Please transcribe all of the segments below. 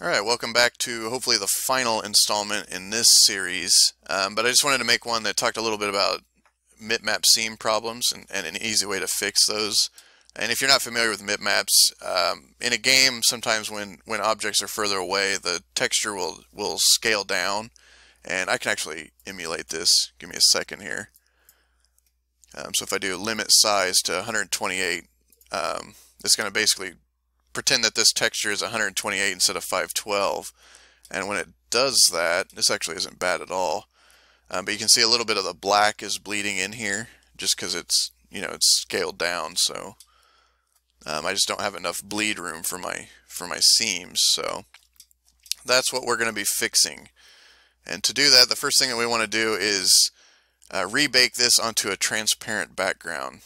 Alright, welcome back to hopefully the final installment in this series. Um, but I just wanted to make one that talked a little bit about mipmap seam problems and, and, an easy way to fix those. And if you're not familiar with mipmaps, um, in a game sometimes when, when objects are further away the texture will, will scale down. And I can actually emulate this. Give me a second here. Um, so if I do limit size to 128, um, it's going to basically pretend that this texture is 128 instead of 512. And when it does that, this actually isn't bad at all. Um, but you can see a little bit of the black is bleeding in here just because it's, you know, it's scaled down. So um, I just don't have enough bleed room for my, for my seams. So that's what we're going to be fixing. And to do that, the first thing that we want to do is uh, rebake this onto a transparent background.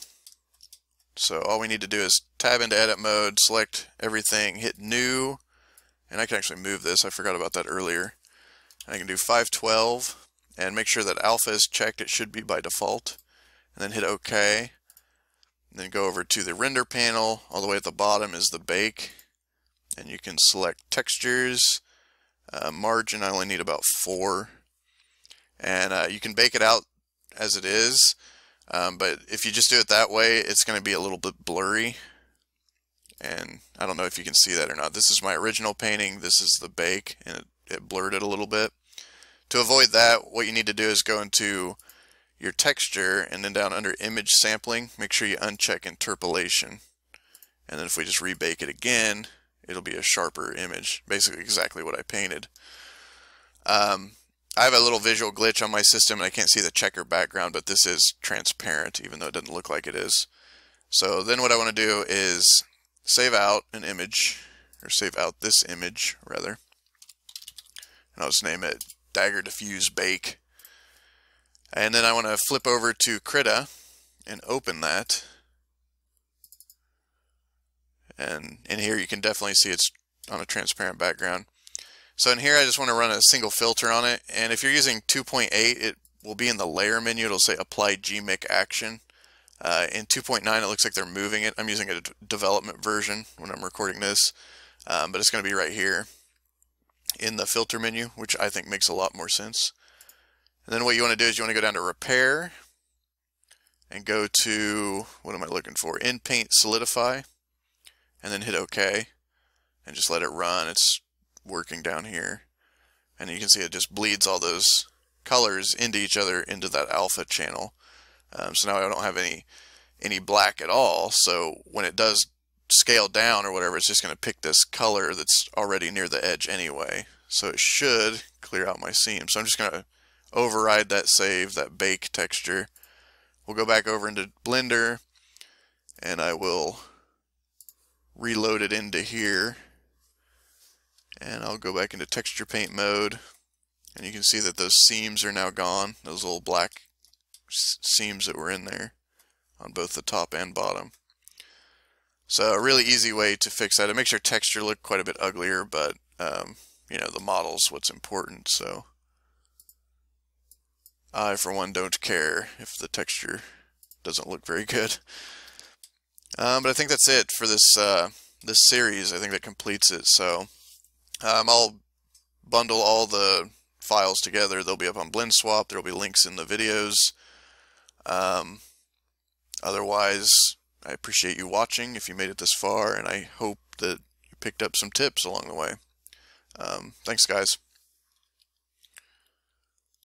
So all we need to do is tab into edit mode, select everything, hit new, and I can actually move this. I forgot about that earlier. I can do 512 and make sure that alpha is checked. It should be by default. And then hit OK. And then go over to the render panel. All the way at the bottom is the bake. And you can select textures. Uh, margin, I only need about four. And uh, you can bake it out as it is. Um, but if you just do it that way, it's going to be a little bit blurry. And I don't know if you can see that or not. This is my original painting. This is the bake, and it, it blurred it a little bit. To avoid that, what you need to do is go into your texture, and then down under image sampling, make sure you uncheck interpolation. And then if we just rebake it again, it'll be a sharper image. Basically exactly what I painted. Um, I have a little visual glitch on my system and I can't see the checker background, but this is transparent, even though it doesn't look like it is. So then what I want to do is save out an image, or save out this image, rather. And I'll just name it Dagger Diffuse Bake. And then I want to flip over to Krita and open that. And in here you can definitely see it's on a transparent background. So in here I just want to run a single filter on it and if you're using 2.8 it will be in the layer menu it'll say apply GMIC action. Uh, in 2.9 it looks like they're moving it. I'm using a development version when I'm recording this um, but it's going to be right here in the filter menu which I think makes a lot more sense. And then what you want to do is you want to go down to repair and go to what am I looking for in paint solidify and then hit OK and just let it run. It's working down here. And you can see it just bleeds all those colors into each other into that alpha channel. Um, so now I don't have any any black at all. So when it does scale down or whatever, it's just going to pick this color that's already near the edge anyway. So it should clear out my seam. So I'm just going to override that save, that bake texture. We'll go back over into Blender and I will reload it into here and I'll go back into texture paint mode. And you can see that those seams are now gone those little black seams that were in there on both the top and bottom. So a really easy way to fix that. It makes your texture look quite a bit uglier but um, you know the model's what's important so. I for one don't care if the texture doesn't look very good. Um, but I think that's it for this uh, this series. I think that completes it so um, I'll bundle all the files together. They'll be up on BlendSwap. There will be links in the videos. Um, otherwise, I appreciate you watching if you made it this far, and I hope that you picked up some tips along the way. Um, thanks, guys.